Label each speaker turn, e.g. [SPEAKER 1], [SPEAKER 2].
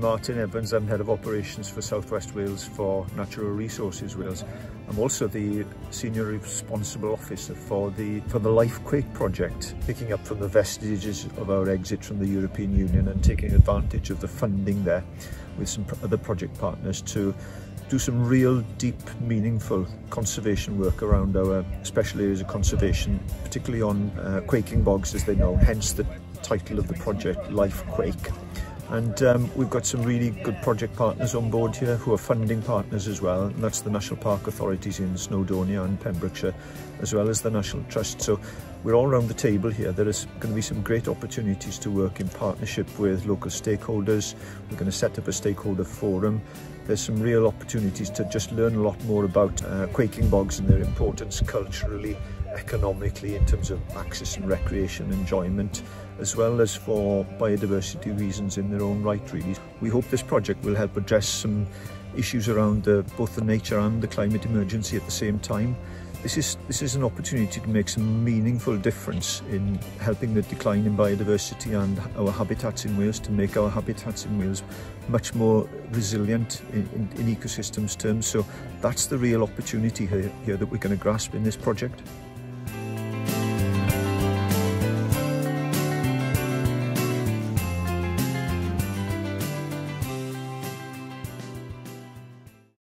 [SPEAKER 1] Martyn Evans, I'm Head of Operations for South West Wales for Natural Resources Wales. I'm also the Senior Responsible Officer for the for the Lifequake project, picking up from the vestiges of our exit from the European Union and taking advantage of the funding there with some other project partners to do some real deep meaningful conservation work around our special areas of conservation particularly on uh, quaking bogs as they know hence the title of the project Life Quake and um, we've got some really good project partners on board here who are funding partners as well. And that's the National Park Authorities in Snowdonia and Pembrokeshire, as well as the National Trust. So we're all around the table here. There is going to be some great opportunities to work in partnership with local stakeholders. We're going to set up a stakeholder forum. There's some real opportunities to just learn a lot more about uh, quaking bogs and their importance culturally, economically in terms of access and recreation enjoyment as well as for biodiversity reasons in their own right really. We hope this project will help address some issues around the, both the nature and the climate emergency at the same time. This is, this is an opportunity to make some meaningful difference in helping the decline in biodiversity and our habitats in Wales, to make our habitats in Wales much more resilient in, in, in ecosystems terms. So that's the real opportunity here, here that we're going to grasp in this project.